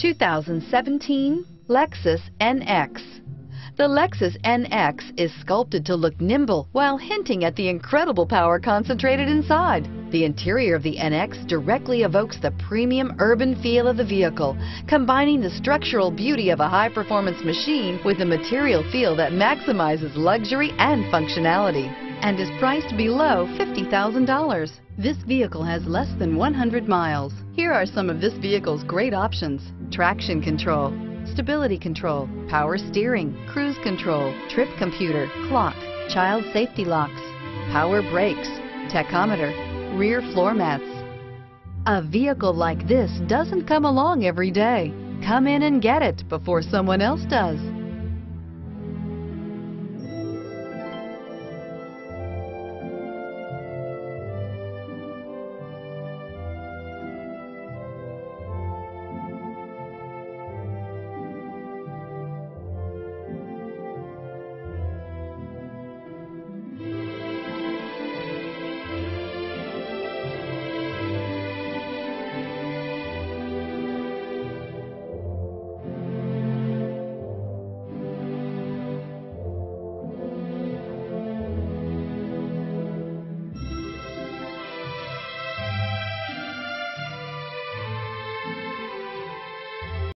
2017 Lexus NX. The Lexus NX is sculpted to look nimble while hinting at the incredible power concentrated inside. The interior of the NX directly evokes the premium urban feel of the vehicle, combining the structural beauty of a high-performance machine with a material feel that maximizes luxury and functionality and is priced below $50,000. This vehicle has less than 100 miles. Here are some of this vehicle's great options. Traction control, stability control, power steering, cruise control, trip computer, clock, child safety locks, power brakes, tachometer, rear floor mats. A vehicle like this doesn't come along every day. Come in and get it before someone else does.